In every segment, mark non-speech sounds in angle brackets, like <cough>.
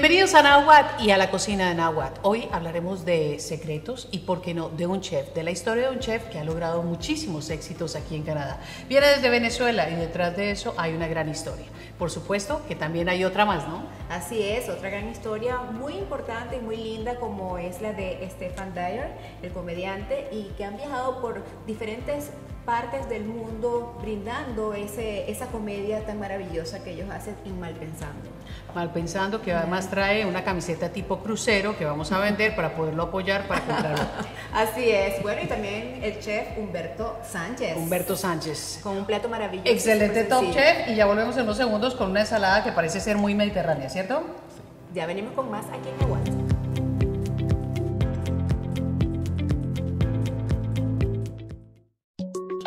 Bienvenidos a Nahuatl y a la cocina de Nahuatl. Hoy hablaremos de secretos y, por qué no, de un chef, de la historia de un chef que ha logrado muchísimos éxitos aquí en Canadá. Viene desde Venezuela y detrás de eso hay una gran historia. Por supuesto que también hay otra más, ¿no? Así es, otra gran historia muy importante y muy linda como es la de Stefan Dyer, el comediante, y que han viajado por diferentes partes del mundo brindando ese, esa comedia tan maravillosa que ellos hacen y mal pensando. Mal pensando que además trae una camiseta tipo crucero que vamos a vender para poderlo apoyar para comprarlo. <laughs> Así es. Bueno, y también el chef Humberto Sánchez. Humberto Sánchez. Con un plato maravilloso. Excelente top chef y ya volvemos en unos segundos con una ensalada que parece ser muy mediterránea, ¿cierto? Ya venimos con más aquí en Aguanta.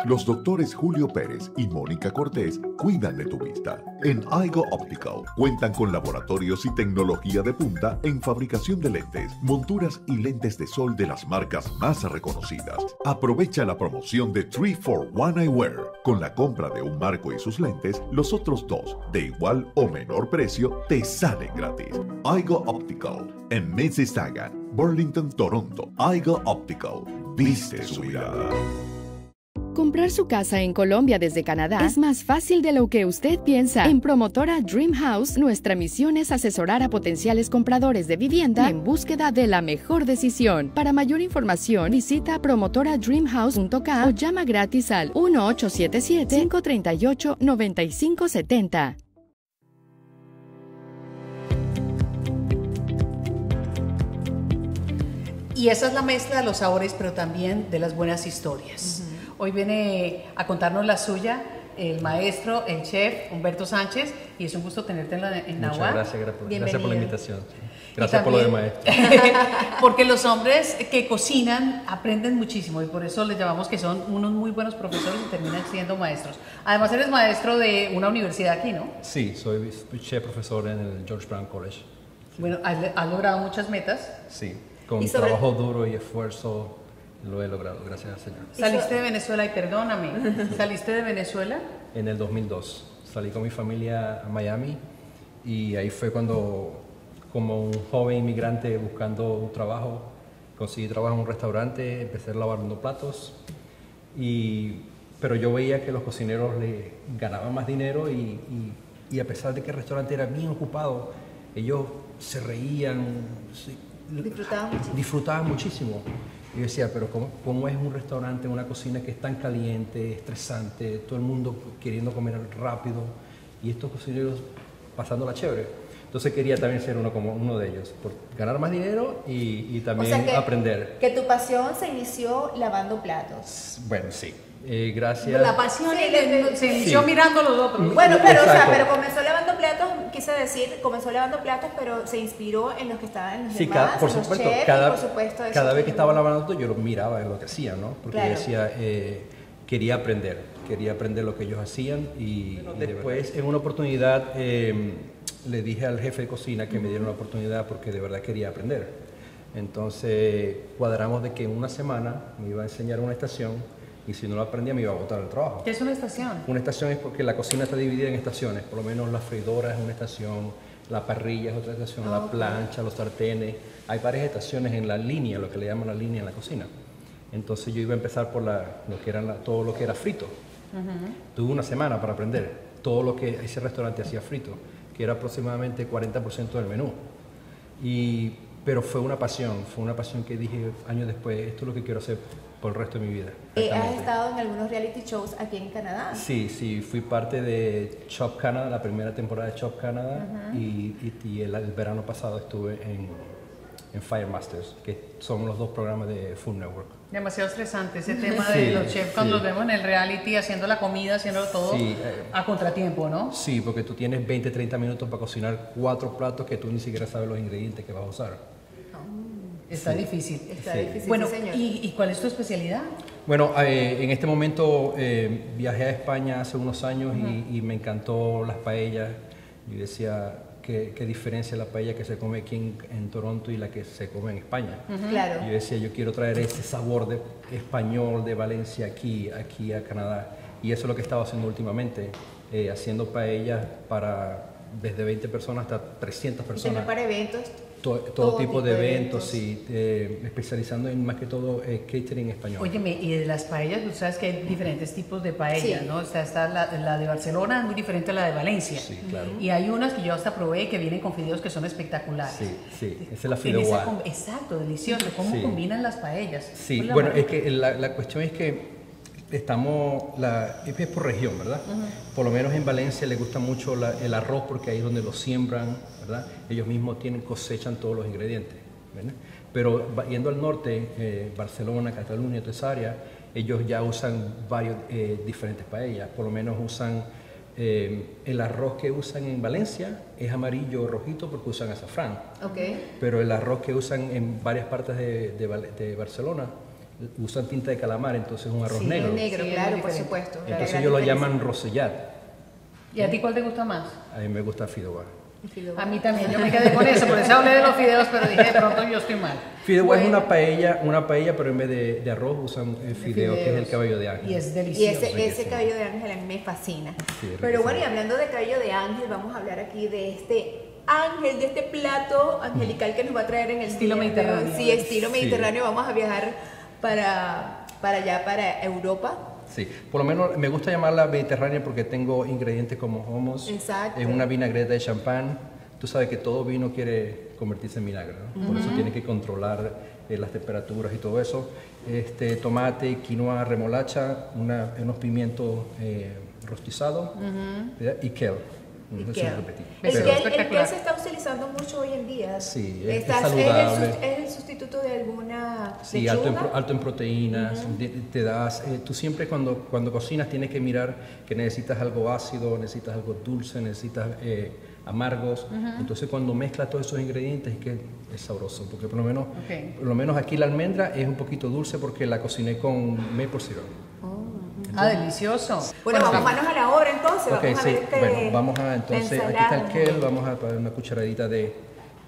Los doctores Julio Pérez y Mónica Cortés cuidan de tu vista. En Aigo Optical cuentan con laboratorios y tecnología de punta en fabricación de lentes, monturas y lentes de sol de las marcas más reconocidas. Aprovecha la promoción de 3 for 1 Eyewear. Con la compra de un marco y sus lentes, los otros dos, de igual o menor precio, te salen gratis. Aigo Optical en Mississauga, Burlington, Toronto. Aigo Optical. Viste su mirada. Comprar su casa en Colombia desde Canadá es más fácil de lo que usted piensa. En Promotora Dream House, nuestra misión es asesorar a potenciales compradores de vivienda en búsqueda de la mejor decisión. Para mayor información, visita promotoradreamhouse.ca o llama gratis al 1877-538-9570. Y esa es la mezcla de los sabores, pero también de las buenas historias. Hoy viene a contarnos la suya el maestro, el chef Humberto Sánchez, y es un gusto tenerte en, la, en Muchas gracias, gracias por la invitación. Gracias por lo de maestro. <laughs> porque los hombres que cocinan aprenden muchísimo y por eso les llamamos que son unos muy buenos profesores y terminan siendo maestros. Además eres maestro de una universidad aquí, ¿no? Sí, soy chef profesor en el George Brown College. Bueno, ¿has, logrado muchas metas? Sí, con trabajo duro y esfuerzo lo he logrado, gracias al Señor. ¿Saliste de Venezuela y perdóname? <laughs> ¿Saliste de Venezuela? En el 2002. Salí con mi familia a Miami y ahí fue cuando, como un joven inmigrante buscando un trabajo, conseguí trabajo en un restaurante, empecé lavando platos y pero yo veía que los cocineros le ganaban más dinero y, y, a pesar de que el restaurante era bien ocupado, ellos se reían, disfrutaban muchísimo. Disfrutaban muchísimo. Y yo decía, pero ¿cómo, es un restaurante, una cocina que es tan caliente, estresante, todo el mundo queriendo comer rápido y estos cocineros pasándola chévere? Entonces quería también ser uno como uno de ellos, por ganar más dinero y, también aprender. Que tu pasión se inició lavando platos. Bueno, sí. Eh, gracias. La pasión se inició mirando a los otros. Bueno, pero, o sea, pero comenzó lavando platos, quise decir, comenzó lavando platos, pero se inspiró en los que estaban en los sí, demás, por supuesto, cada, cada vez que estaba lavando yo lo miraba en lo que hacían, ¿no? Porque decía, eh, quería aprender, quería aprender lo que ellos hacían y, después en una oportunidad em, le dije al jefe de cocina que me diera una oportunidad porque de verdad quería aprender. Entonces cuadramos de que en una semana me iba a enseñar una estación y si no lo aprendía me iba a botar el trabajo. ¿Qué es una estación? Una estación es porque la cocina está dividida en estaciones, por lo menos la freidora es una estación, la parrilla es otra estación, la plancha, los sartenes, hay varias estaciones en la línea, lo que le llaman la línea en la cocina. Entonces yo iba a empezar por la, lo que era todo lo que era frito. Tuve una semana para aprender todo lo que ese restaurante hacía frito, que era aproximadamente 40% del menú. Y, pero fue una pasión, fue una pasión que dije años después, esto es lo que quiero hacer por el resto de mi vida. Eh, ¿Has estado en algunos reality shows aquí en Canadá? Sí, sí, fui parte de Chop Canada, la primera temporada de Chop Canada, y, el, verano pasado estuve en, en Fire Masters, que son los dos programas de Food Network. Demasiado estresante ese tema <laughs> de los chefs cuando los vemos en el reality haciendo la comida, haciendo todo eh, a contratiempo, ¿no? Sí, porque tú tienes 20, 30 minutos para cocinar cuatro platos que tú ni siquiera sabes los ingredientes que vas a usar. Está difícil. Está difícil. Bueno, ¿y, cuál es tu especialidad? Bueno, eh, en este momento eh, viajé a España hace unos años y, me encantó las paellas. Yo decía, qué, qué, diferencia la paella que se come aquí en, Toronto y la que se come en España. Claro. Yo decía, yo quiero traer ese sabor de, español de Valencia aquí, aquí a Canadá. Y eso es lo que he estado haciendo últimamente, eh, haciendo paellas para desde 20 personas hasta 300 Y personas. también para eventos. To- todo, tipo, de eventos, sí, eh, especializando en más que todo eh, catering español. Óyeme, y de las paellas, tú sabes que hay diferentes tipos de paellas, Sí. ¿no? Está, está la, la de Barcelona, es muy diferente a la de Valencia. Sí, claro. Y hay unas que yo hasta probé que vienen con fideos que son espectaculares. Sí, sí, esa es la fideuá. Exacto, delicioso. ¿Cómo Sí. combinan las paellas? Sí, ¿Cuál la bueno, marca? es que la, la cuestión es que estamos, la, es por región, ¿verdad? Por lo menos en Valencia le gusta mucho la- el arroz porque ahí es donde lo siembran, ¿verdad? Ellos mismos tienen, cosechan todos los ingredientes, ¿verdad? Pero yendo al norte, eh, Barcelona, Cataluña, toda esa área, ellos ya usan varios eh, diferentes paellas, por lo menos usan eh, el arroz que usan en Valencia es amarillo o rojito porque usan azafrán. Ok. Pero el arroz que usan en varias partes de, de Val- de Barcelona usan tinta de calamar, entonces es un arroz Sí, negro. es negro, Sí, es claro, por supuesto. Entonces ellos lo llaman rosellat. ¿Y a ti cuál te gusta más? A mí me gusta fideuá. A mí también, yo me quedé con eso, por eso hablé de los fideos, pero dije, de pronto yo estoy mal. Fideuá es Bueno. una paella, una paella, pero en vez de, de arroz usan eh, fideo, que es el cabello de ángel. Y es Y delicioso. ese, ese riquísimo. cabello de ángel a mí me fascina. Sí, Pero bueno, y hablando de cabello de ángel, vamos a hablar aquí de este ángel, de este plato angelical que nos va a traer en el Estilo mediterráneo. Sí, estilo Sí. mediterráneo. Vamos a viajar para, para allá, para Europa. Sí, por lo menos me gusta llamarla mediterránea porque tengo ingredientes como hummus, Exacto. es una vinagreta de champán. Tú sabes que todo vino quiere convertirse en vinagre, ¿no? por eso tiene que controlar eh, las temperaturas y todo eso. Este, tomate, quinoa, remolacha, una- unos pimientos eh, rostizados ¿verdad? y kale. Y repetí. El el kale se está utilizando mucho hoy en día. Sí, es- es el, sus- es el sustituto de alguna Sí, alto en, alto proteínas, te, te das, eh, tú siempre cuando, cuando cocinas tienes que mirar que necesitas algo ácido, necesitas algo dulce, necesitas eh, amargos, entonces cuando mezclas todos esos ingredientes es que es sabroso, porque por lo menos, por lo menos aquí la almendra es un poquito dulce porque la cociné con maple syrup. Ah, delicioso. Bueno, vamos manos a la obra entonces. Ok, vamos a sí, ver este- bueno, vamos a entonces, aquí está el kale, vamos a poner una cucharadita de,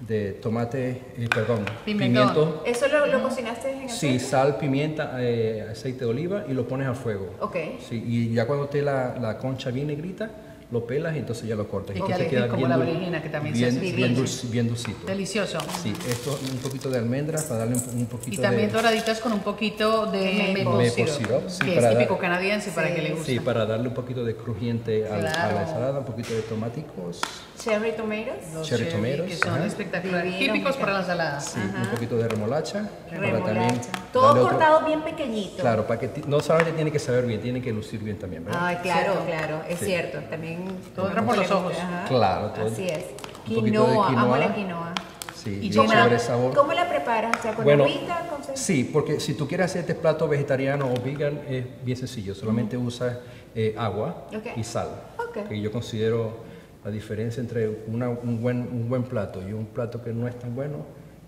de tomate, eh, perdón, Pimentón. pimiento. ¿Eso lo, lo cocinaste en Sí, aceite? sal, pimienta, eh, aceite de oliva y lo pones al fuego. Ok. Sí, y ya cuando te la, la concha bien negrita, lo pelas y entonces ya lo cortas. Y Entonces queda como la dul- berenjena, que también se bien, hace bien, dulce- bien dulcito. Delicioso. Sí, esto un poquito de almendras para darle un, un poquito Y también de... doraditas con un poquito de Maple maple, syrup, syrup, sí, que para es dar- típico canadiense para Sí, que le guste. Sí, para darle un poquito de crujiente a Claro. la ensalada, un poquito de tomáticos, Cherry tomatoes. Los cherry tomatoes, que son ajá. espectaculares, típicos para la ensalada. sí, un poquito de remolacha, para Remolacha. también Todo darle otro- cortado bien pequeñito. Claro, para que no solamente tiene que saber bien, tiene que lucir bien también, ¿verdad? Ay, claro, Cierto. claro, es Sí. cierto. También. Todo entra por los ojos. Ajá. Claro, todo- Así es. un poquito de Quinoa, amo quinoa. la quinoa. Sí, Y chévere la, sabor. ¿Cómo la preparas? O sea, con Bueno, agüita, con Sí, porque si tú quieres hacer este plato vegetariano o vegan es bien sencillo, solamente usas eh, agua Ok. y sal. Ok. Que yo considero la diferencia entre una- un, buen, un buen plato y un plato que no es tan bueno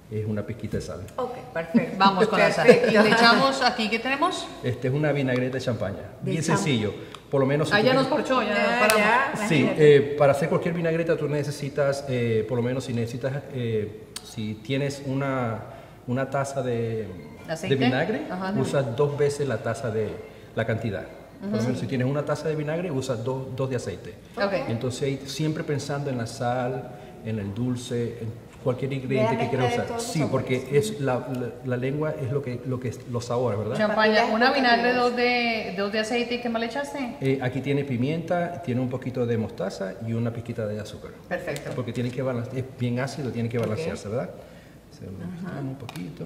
es una pizquita de sal. Ok, perfecto. <laughs> Vamos con la sal. Y le echamos aquí, ¿qué tenemos? Este es una vinagreta de champaña, De bien champ- sencillo. Por lo menos si Ah, ya nos corchó, ya, Ya. Sí, eh, para hacer cualquier vinagreta tú necesitas, eh, por lo menos si necesitas, eh, si tienes una, una taza de, vinagre, Ajá, usas dos veces la taza de la cantidad. Por lo menos si tienes una taza de vinagre, usas dos, dos de aceite. Ok. Entonces siempre pensando en la sal, en el dulce, en cualquier ingrediente que mezcla quieras usar. Sí, porque es la, la- la lengua es lo que, lo que es los sabores, ¿verdad? Champaña, una vinagre, dos de, dos de aceite y ¿qué más le echaste? Eh, aquí tiene pimienta, tiene un poquito de mostaza y una pizquita de azúcar. Perfecto. Porque tiene que balancear, es bien ácido, tiene que balancearse, ¿verdad? Se lo un poquito.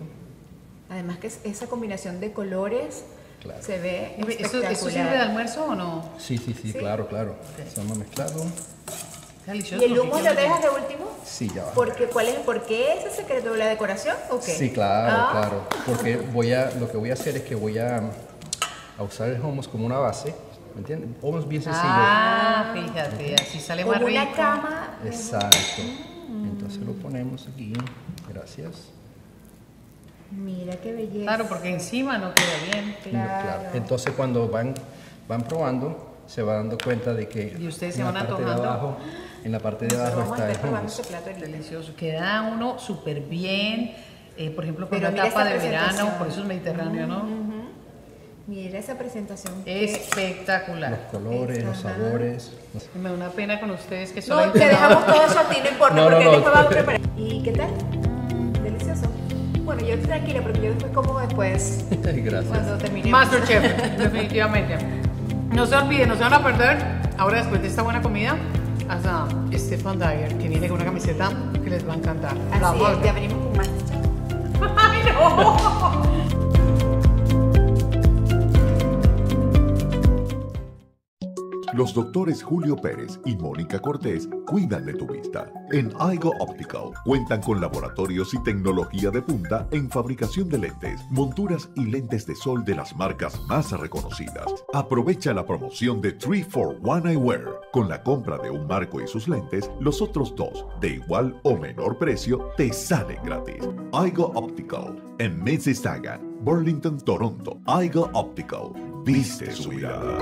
Además que es- esa combinación de colores Claro. se ve ¿Eso, espectacular. ¿Eso sirve de almuerzo o no? Sí, sí, sí, ¿Sí? claro, claro. Estamos mezclado. Delicioso. ¿Y el humo lo dejas de último? Sí, ya va. Porque, ¿cuál es, ¿Por qué ese secreto de la decoración o qué? Sí, claro, Ah, claro. Porque voy a, lo que voy a hacer es que voy a, a usar el hummus como una base, ¿me entiendes? Hummus bien sencillo. Ah, fíjate, así sale más Como rico. una cama. Exacto. Entonces lo ponemos aquí. Gracias. Mira qué belleza. Claro, porque encima no queda bien. Claro. Entonces cuando van, van probando, se van dando cuenta de que Y ustedes se van antojando. abajo, en la parte de abajo está el hummus. ahorita. Delicioso. Queda uno súper bien. eh, por ejemplo, con Pero una tapa de verano, por eso es mediterráneo, ¿no? Mira esa presentación. Espectacular. Los colores, los sabores. Me da una pena con ustedes que No, solo te dejamos todo eso a ti, no importa, No, no, porque no. después vamos a preparar. ¿Y qué tal? Bueno, yo tranquila, porque yo después como después, <laughs> Gracias. cuando terminemos. Masterchef, <laughs> definitivamente. No se olviden, no se van a perder. Ahora, después de esta buena comida, hasta Stefan Dyer, que viene con una camiseta que les va a encantar. La Así es, ya venimos con más. <laughs> ¡Ay, no! Los doctores Julio Pérez y Mónica Cortés cuidan de tu vista. En Aigo Optical cuentan con laboratorios y tecnología de punta en fabricación de lentes, monturas y lentes de sol de las marcas más reconocidas. Aprovecha la promoción de 3 for 1 Eyewear. Con la compra de un marco y sus lentes, los otros dos, de igual o menor precio, te salen gratis. Aigo Optical en Mississauga, Burlington, Toronto. Aigo Optical. Viste su mirada.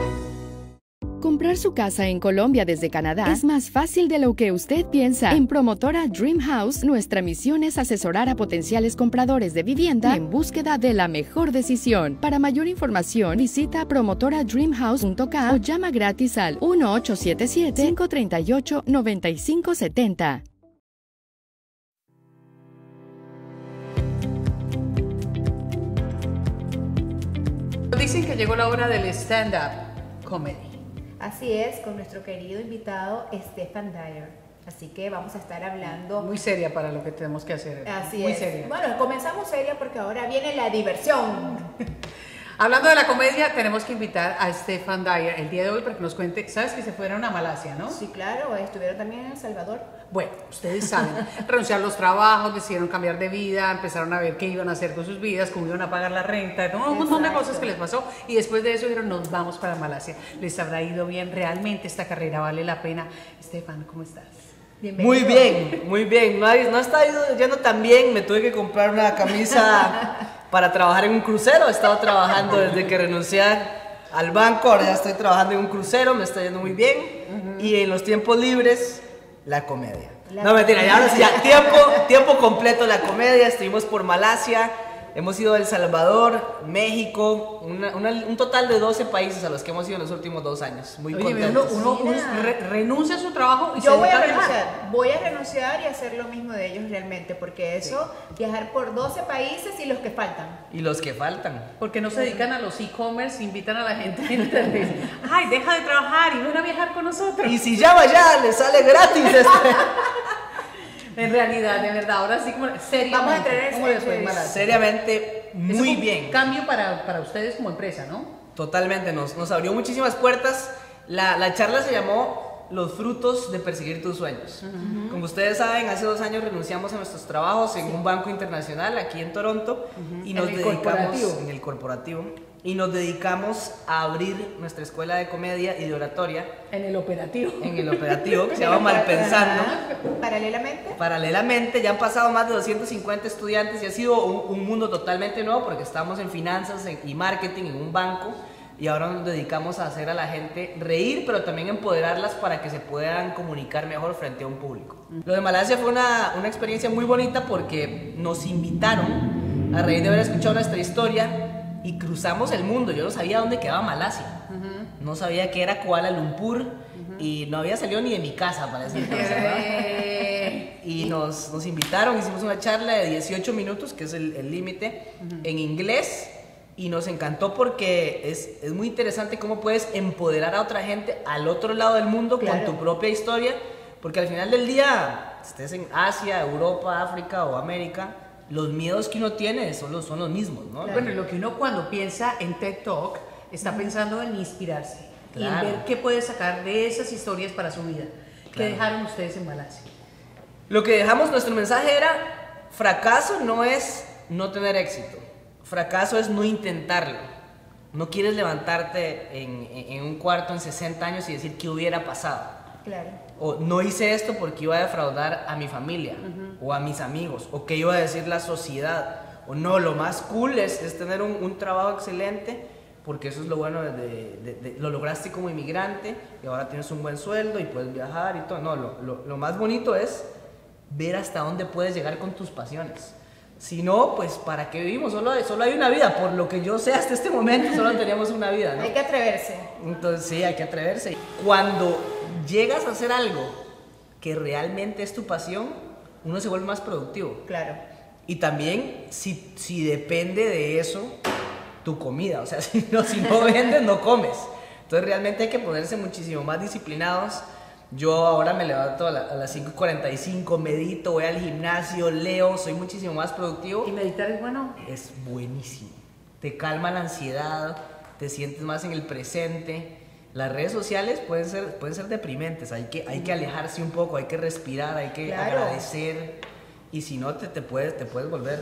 Comprar su casa en Colombia desde Canadá es más fácil de lo que usted piensa. En Promotora Dream House, nuestra misión es asesorar a potenciales compradores de vivienda en búsqueda de la mejor decisión. Para mayor información, visita promotoradreamhouse.ca o llama gratis al 1877-538-9570. Dicen que llegó la hora del stand-up comedy. Así es, con nuestro querido invitado Stefan Dyer. Así que vamos a estar hablando. Muy seria para lo que tenemos que hacer. Así Muy es. seria. Bueno, comenzamos seria porque ahora viene la diversión. <laughs> Hablando de la comedia, tenemos que invitar a Stefan Dyer el día de hoy para que nos cuente. ¿Sabes que se fueron a Malasia, no? Sí, claro, estuvieron también en El Salvador. Bueno, ustedes saben, <laughs> renunciar a los trabajos, decidieron cambiar de vida, empezaron a ver qué iban a hacer con sus vidas, cómo iban a pagar la renta, un montón de cosas que les pasó y después de eso dijeron, nos vamos para Malasia. Les habrá ido bien, realmente esta carrera vale la pena. Estefan, ¿cómo estás? Bienvenido. Muy bien, muy bien. No, no está yendo tan bien. Me tuve que comprar una camisa <laughs> para trabajar en un crucero. He estado trabajando <laughs> desde que renuncié al banco. Ahora ya estoy trabajando en un crucero. Me está yendo muy bien. Y en los tiempos libres, la comedia. La no, mentira, ya, ya tiempo, tiempo completo la comedia. Estuvimos por Malasia. Hemos ido a El Salvador, México, una- una- un total de 12 países a los que hemos ido en los últimos dos años. Muy Oye, uno, contentos. uno- uno Mira. re- renuncia a su trabajo y Yo se voy a renunciar, voy a renunciar y hacer lo mismo de ellos realmente, porque eso, viajar por 12 países y los que faltan. Y los que faltan. Porque no se dedican a los e-commerce, invitan a la gente a internet. Ay, deja de trabajar y ven a viajar con nosotros. Y si llama ya, le sale gratis este. <laughs> En realidad, de verdad, ahora sí como seriamente. Vamos a entrar en ¿Cómo les fue en serio. Malasia? Seriamente, Eso muy fue un bien. Cambio para, para ustedes como empresa, ¿no? Totalmente, nos, nos abrió muchísimas puertas. La, la charla se llamó Los frutos de perseguir tus sueños. Como ustedes saben, hace dos años renunciamos a nuestros trabajos en un banco internacional aquí en Toronto y En nos el dedicamos en el corporativo y nos dedicamos a abrir nuestra escuela de comedia y de oratoria En el operativo. en el operativo que se llama <laughs> Malpensando. Paralelamente, Paralelamente, ya han pasado más de 250 estudiantes y ha sido un, un mundo totalmente nuevo porque estamos en finanzas en- y marketing en un banco y ahora nos dedicamos a hacer a la gente reír, pero también empoderarlas para que se puedan comunicar mejor frente a un público. Lo de Malasia fue una, una experiencia muy bonita porque nos invitaron a raíz de haber escuchado nuestra historia y cruzamos el mundo. Yo no sabía dónde quedaba Malasia. No sabía que era Kuala Lumpur y no había salido ni de mi casa para. Eh, Y nos, nos invitaron, hicimos una charla de 18 minutos, que es el el límite, en inglés. Y nos encantó porque es, es muy interesante cómo puedes empoderar a otra gente al otro lado del mundo Claro. con tu propia historia. Porque al final del día, estés en Asia, Europa, África o América, los miedos que uno tiene son los, son los mismos, ¿no? Bueno, lo que uno cuando piensa en TED Talk está pensando en inspirarse y en Claro. ver qué puede sacar de esas historias para su vida. ¿Qué Claro. dejaron ustedes en Malasia? Lo que dejamos, nuestro mensaje era, fracaso no es no tener éxito, fracaso es no intentarlo. No quieres levantarte en, un cuarto en 60 años y decir qué hubiera pasado. claro. O no hice esto porque iba a defraudar a mi familia o a mis amigos. O que iba a decir la sociedad. O no, lo más cool es, es tener un, un trabajo excelente porque eso es lo bueno de, de- de- Lo lograste como inmigrante y ahora tienes un buen sueldo y puedes viajar y todo. No, lo, lo- lo más bonito es ver hasta dónde puedes llegar con tus pasiones. Si no, pues ¿para qué vivimos? Solo, solo hay una vida. Por lo que yo sé hasta este momento, <laughs> solo teníamos una vida, ¿no? Hay que atreverse. Entonces sí, hay que atreverse. Cuando llegas a hacer algo que realmente es tu pasión, uno se vuelve más productivo. Claro. Y también si, si depende de eso tu comida, o sea, <laughs> si no, si no vendes, no comes. Entonces realmente hay que ponerse muchísimo más disciplinados. Yo ahora me levanto a, la- a las 5.45, medito, voy al gimnasio, leo, soy muchísimo más productivo. ¿Y meditar es bueno? Es buenísimo. Te calma la ansiedad, te sientes más en el presente. Las redes sociales pueden ser, pueden ser deprimentes, hay que, hay que alejarse un poco, hay que respirar, hay que Claro. agradecer. Y si no, te, te, puedes, te puedes volver,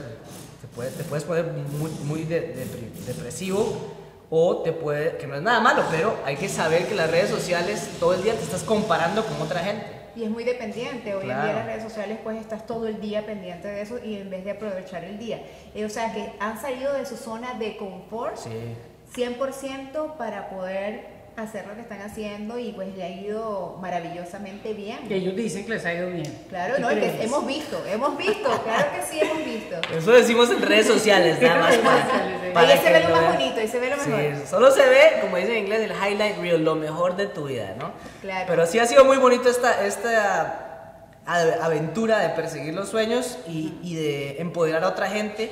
te puedes, te puedes poner muy, muy de- depri- depresivo o te puede, que no es nada malo, pero hay que saber que las redes sociales todo el día te estás comparando con otra gente. Y es muy dependiente. Hoy en día las redes sociales pues estás todo el día pendiente de eso y en vez de aprovechar el día. Eh, o sea que han salido de su zona de confort Sí. 100% para poder hacer lo que están haciendo y pues le ha ido maravillosamente bien. Que ellos dicen que les ha ido bien. Claro, ¿Qué no, y que hemos visto, hemos visto, claro que sí hemos visto. <laughs> Eso decimos en redes sociales, nada más para, Ahí se ve lo más bonito, ahí se ve lo Sí, mejor. solo se ve, como dice en inglés, el highlight reel, lo mejor de tu vida, ¿no? Claro. Pero sí ha sido muy bonito esta, esta aventura de perseguir los sueños y, y de empoderar a otra gente,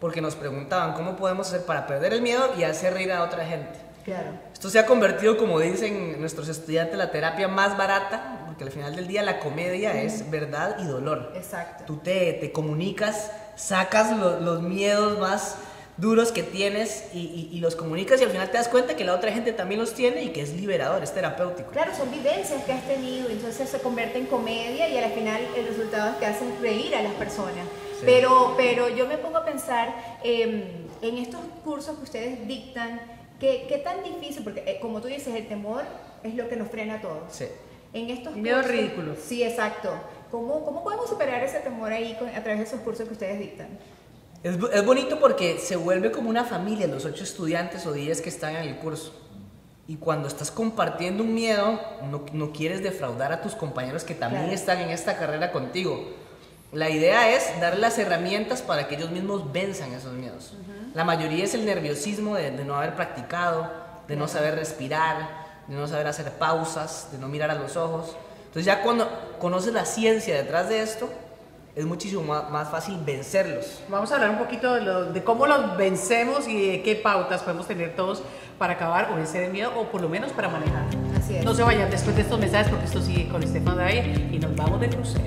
porque nos preguntaban cómo podemos hacer para perder el miedo y hacer reír a otra gente. Claro. Esto se ha convertido, como dicen nuestros estudiantes, la terapia más barata, porque al final del día la comedia es verdad y dolor. Exacto. Tú te, te comunicas, sacas lo- los miedos más duros que tienes y, y- y los comunicas y al final te das cuenta que la otra gente también los tiene y que es liberador, es terapéutico. Claro, son vivencias que has tenido, entonces se convierte en comedia y al final el resultado es que hacen reír a las personas. Sí. Pero, pero yo me pongo a pensar eh, en estos cursos que ustedes dictan, ¿qué, qué tan difícil? Porque eh, como tú dices, el temor es lo que nos frena a todos. Sí. En estos Miedos cursos- ridículos. Sí, exacto. ¿Cómo, ¿Cómo podemos superar ese temor ahí con- a través de esos cursos que ustedes dictan? Es, es bonito porque se vuelve como una familia los ocho estudiantes o diez que están en el curso. Y cuando estás compartiendo un miedo, no, no quieres defraudar a tus compañeros que también Claro. están en esta carrera contigo. La idea es darle las herramientas para que ellos mismos venzan esos miedos. La mayoría es el nerviosismo de, de no haber practicado, de no saber respirar, de no saber hacer pausas, de no mirar a los ojos. Entonces ya cuando conoces la ciencia detrás de esto, es muchísimo más, más fácil vencerlos. Vamos a hablar un poquito de, lo- de cómo los vencemos y de qué pautas podemos tener todos para acabar o vencer el miedo o por lo menos para manejar. Así es. No se vayan después de estos mensajes porque esto sigue con Estefan Dyer y nos vamos de crucero.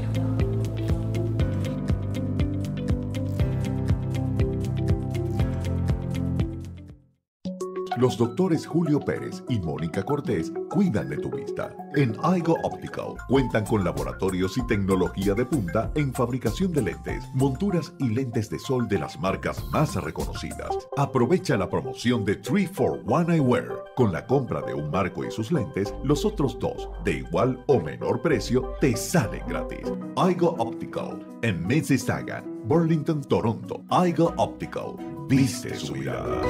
Los doctores Julio Pérez y Mónica Cortés cuidan de tu vista. En Aigo Optical cuentan con laboratorios y tecnología de punta en fabricación de lentes, monturas y lentes de sol de las marcas más reconocidas. Aprovecha la promoción de 3 for 1 Eyewear. Con la compra de un marco y sus lentes, los otros dos, de igual o menor precio, te salen gratis. Aigo Optical en Mississauga, Burlington, Toronto. Aigo Optical. Viste su mirada.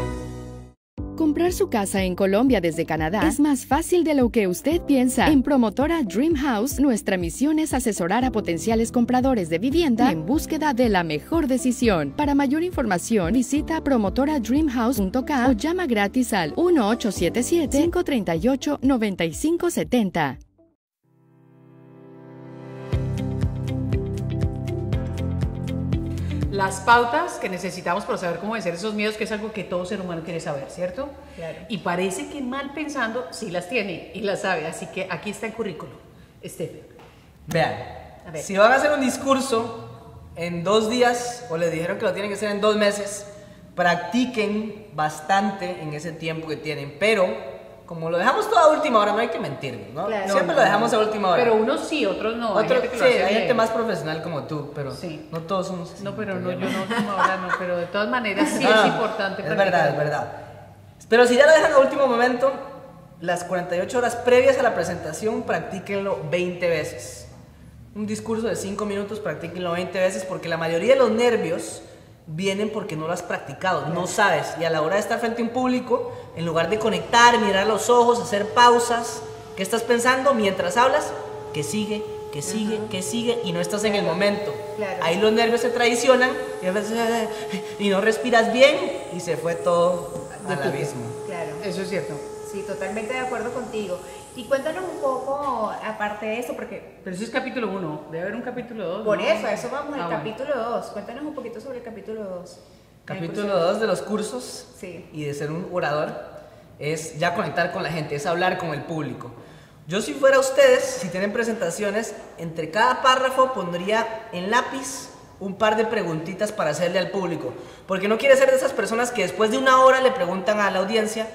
Comprar su casa en Colombia desde Canadá es más fácil de lo que usted piensa. En Promotora Dream House, nuestra misión es asesorar a potenciales compradores de vivienda en búsqueda de la mejor decisión. Para mayor información, visita promotoradreamhouse.ca o llama gratis al 1877-538-9570. Las pautas que necesitamos para saber cómo vencer esos miedos, que es algo que todo ser humano quiere saber, ¿cierto? Claro. Y parece que mal pensando sí las tiene y las sabe, así que aquí está el currículo. Estefan. Vean, A ver. si van a hacer un discurso en dos días o les dijeron que lo tienen que hacer en dos meses, practiquen bastante en ese tiempo que tienen, pero como lo dejamos todo a última hora, no hay que mentir, ¿no? Claro. Siempre lo dejamos a última hora. Pero unos sí, otros no. hay Otro- gente que lo sí, hay gente más profesional como tú, pero Sí. no todos somos. No, pero no, yo no, última hora no, pero de todas maneras sí No, es no, importante. Es verdad, es verdad. Pero si ya lo dejan a último momento, las 48 horas previas a la presentación, practíquenlo 20 veces. Un discurso de 5 minutos, practíquenlo 20 veces, porque la mayoría de los nervios vienen porque no lo has practicado, no sabes. Y a la hora de estar frente a un público, en lugar de conectar, mirar los ojos, hacer pausas, ¿qué estás pensando mientras hablas? Que sigue, que sigue, que sigue y no estás en el momento. Claro. Ahí los nervios se traicionan y, a veces, <laughs> y no respiras bien y se fue todo al abismo. Claro. Eso es cierto. Sí, totalmente de acuerdo contigo. Y cuéntanos un poco, aparte de eso, porque Pero eso es capítulo 1. Debe haber un capítulo 2. por eso, a eso vamos, el Ah, bueno. capítulo 2. Cuéntanos un poquito sobre el capítulo 2. Capítulo 2 de los cursos Sí. y de ser un orador es ya conectar con la gente, es hablar con el público. Yo si fuera ustedes, si tienen presentaciones, entre cada párrafo pondría en lápiz un par de preguntitas para hacerle al público. Porque no quiere ser de esas personas que después de una hora le preguntan a la audiencia,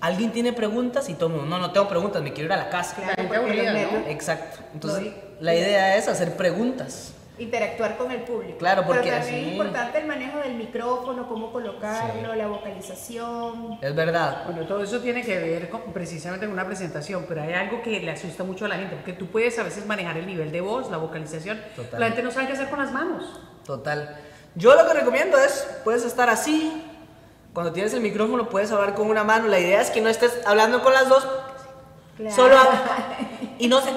¿alguien tiene preguntas? Y todo el mundo, no, no tengo preguntas, me quiero ir a la casa. Exacto. Entonces, No, y- la idea es hacer preguntas. interactuar con el público. Claro, porque Pero también así- es importante el manejo del micrófono, cómo colocarlo, la vocalización. Es verdad. Bueno, todo eso tiene que ver con, precisamente con una presentación, pero hay algo que le asusta mucho a la gente, porque tú puedes a veces manejar el nivel de voz, la vocalización, Total. la gente no sabe qué hacer con las manos. Total. Yo lo que recomiendo es, puedes estar así, cuando tienes el micrófono puedes hablar con una mano, la idea es que no estés hablando con las dos, Claro. solo. <laughs> Y no sé,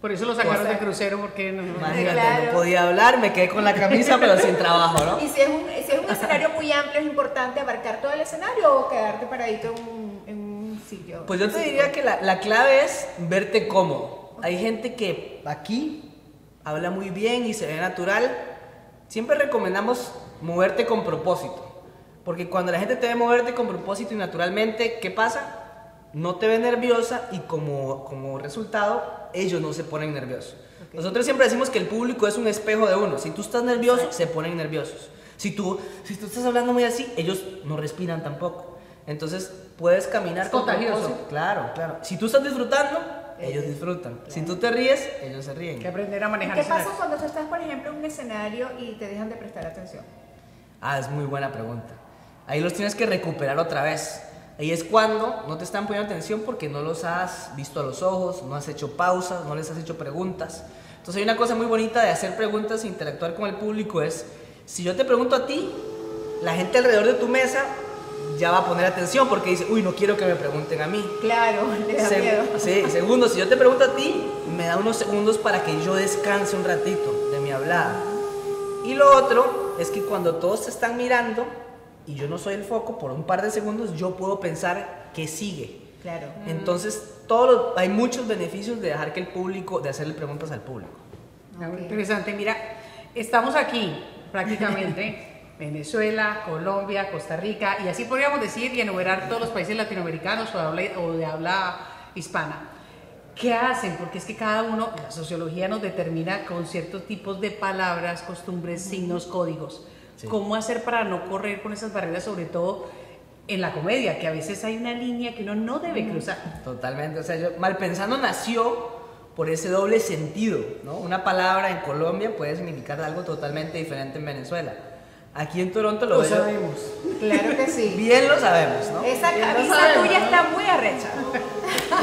Por eso lo sacaron de crucero, porque no, imagínate, Claro. no podía hablar, me quedé con la camisa pero sin trabajo, ¿no? <laughs> Y si es, un, si es un escenario muy amplio, es importante abarcar todo el escenario o quedarte paradito en un, en un sitio. Pues yo te diría que la, la clave es verte cómodo. Hay gente que aquí habla muy bien y se ve natural. Siempre recomendamos moverte con propósito. Porque cuando la gente te ve moverte con propósito y naturalmente, ¿qué pasa? No te ve nerviosa y como, como resultado, ellos no se ponen nerviosos. Nosotros siempre decimos que el público es un espejo de uno. Si tú estás nervioso, se ponen nerviosos. Si tú, si tú estás hablando muy así, ellos no respiran tampoco. Entonces puedes caminar Es con contagioso. propósito. Claro, claro. Si tú estás disfrutando, ellos disfrutan. Si tú te ríes, ellos se hay que ríen. aprender a ¿Y manejar ¿Qué pasa cuando tú estás, por ejemplo, en un escenario y te dejan de prestar atención? Ah, es muy buena pregunta. Ahí los tienes que recuperar otra vez. Ahí es cuando no te están poniendo atención porque no los has visto a los ojos, no has hecho pausas, no les has hecho preguntas. Entonces hay una cosa muy bonita de hacer preguntas e interactuar con el público es, si yo te pregunto a ti, la gente alrededor de tu mesa ya va a poner atención porque dice, uy, no quiero que me pregunten a mí. Claro, <laughs> le da miedo. Sí, segundo, si yo te pregunto a ti, me da unos segundos para que yo descanse un ratito de mi hablada. Y lo otro es que cuando todos te están mirando y yo no soy el foco, por un par de segundos yo puedo pensar que sigue. Claro. Entonces, todo lo- hay muchos beneficios de dejar que el público, de hacerle preguntas al público. Ah, muy Interesante. Mira, estamos aquí prácticamente, <laughs> Venezuela, Colombia, Costa Rica, y así podríamos decir y enumerar todos los países latinoamericanos o de habla, o de habla hispana. ¿Qué hacen? Porque es que cada uno, la sociología nos determina con ciertos tipos de palabras, costumbres, signos, códigos. Sí. ¿Cómo hacer para no correr con esas barreras, sobre todo en la comedia, que a veces hay una línea que uno no debe cruzar? Totalmente. O sea, yo, Malpensando nació por ese doble sentido, ¿no? Una palabra en Colombia puede significar algo totalmente diferente en Venezuela. Aquí en Toronto lo, Lo veo- sabemos. Claro que sí. Bien lo sabemos, ¿no? Esa camisa sabemos, tuya ¿no? está muy arrecha.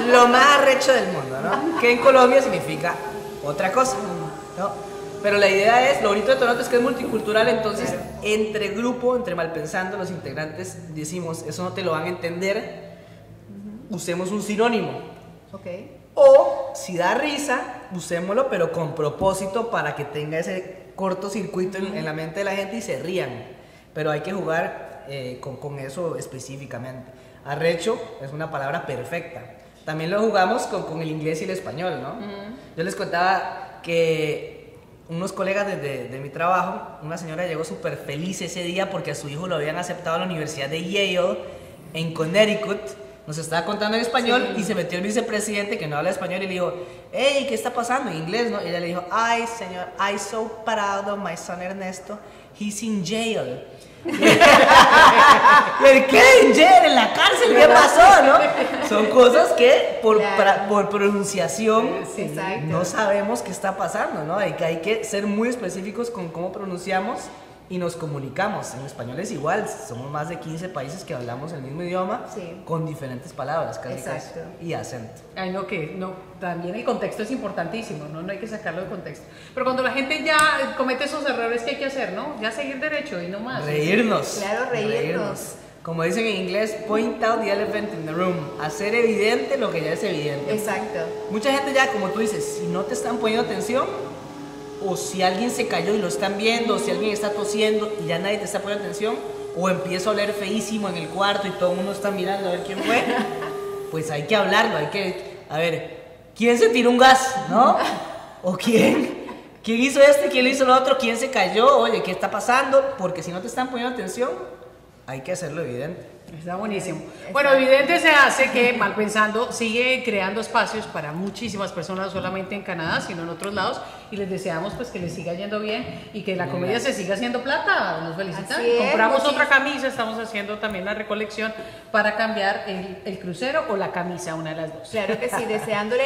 Lo más arrecho del mundo, ¿no? Que en Colombia significa otra cosa, ¿no? Pero la idea es, lo bonito de Toronto es que es multicultural, entonces Claro. entre grupo, entre malpensando, los integrantes decimos, eso no te lo van a entender, usemos un sinónimo. Ok. O si da risa, usémoslo, pero con propósito para que tenga ese cortocircuito en, en la mente de la gente y se rían. Pero hay que jugar eh, con, con eso específicamente. Arrecho es una palabra perfecta. También lo jugamos con, con el inglés y el español, ¿no? Yo les contaba que unos colegas de, de- mi trabajo, una señora llegó súper feliz ese día porque a su hijo lo habían aceptado a la Universidad de Yale en Connecticut. Nos estaba contando en español y se metió el vicepresidente que no habla español y le dijo, hey, ¿qué está pasando? En inglés, ¿no? Y ella le dijo, ay, señor, I so proud of my son Ernesto, he's in jail. <laughs> ¿El qué? ¿En jail? ¿En la cárcel? ¿Qué pasó, no? <laughs> Son cosas que por, Claro. pra- por pronunciación Sí, no sabemos qué está pasando, ¿no? Hay que, hay que ser muy específicos con cómo pronunciamos y nos comunicamos. En español es igual, somos más de 15 países que hablamos el mismo idioma Sí. con diferentes palabras casi, casi, Exacto. y acento. Ay, no, que no, también el contexto es importantísimo, ¿no? No hay que sacarlo de contexto. Pero cuando la gente ya comete esos errores, ¿qué hay que hacer, no? Ya seguir derecho y no más. Reírnos. Claro, reírnos. como dicen en inglés, point out the elephant in the room, hacer evidente lo que ya es evidente. Exacto. Mucha gente ya, como tú dices, si no te están poniendo atención, o si alguien se cayó y lo están viendo, o si alguien está tosiendo y ya nadie te está poniendo atención, o empieza a oler feísimo en el cuarto y todo el mundo está mirando a ver quién fue, <laughs> pues hay que hablarlo, hay que, a ver, ¿quién se tiró un gas, no? ¿O quién? ¿Quién hizo este? ¿Quién hizo lo otro? ¿Quién se cayó? Oye, ¿qué está pasando? Porque si no te están poniendo atención, hay que hacerlo evidente. Está buenísimo. Bueno, evidente se hace que mal pensando sigue creando espacios para muchísimas personas, no solamente en Canadá, sino en otros lados, y les deseamos pues que les siga yendo bien y que la comedia se siga haciendo plata. Nos felicitan. Es, Compramos otra camisa, estamos haciendo también la recolección para cambiar el, el crucero o la camisa, una de las dos. Claro que sí, deseándole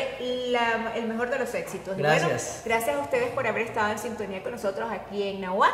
la- el mejor de los éxitos. Y bueno, Gracias. gracias a ustedes por haber estado en sintonía con nosotros aquí en Nahuat.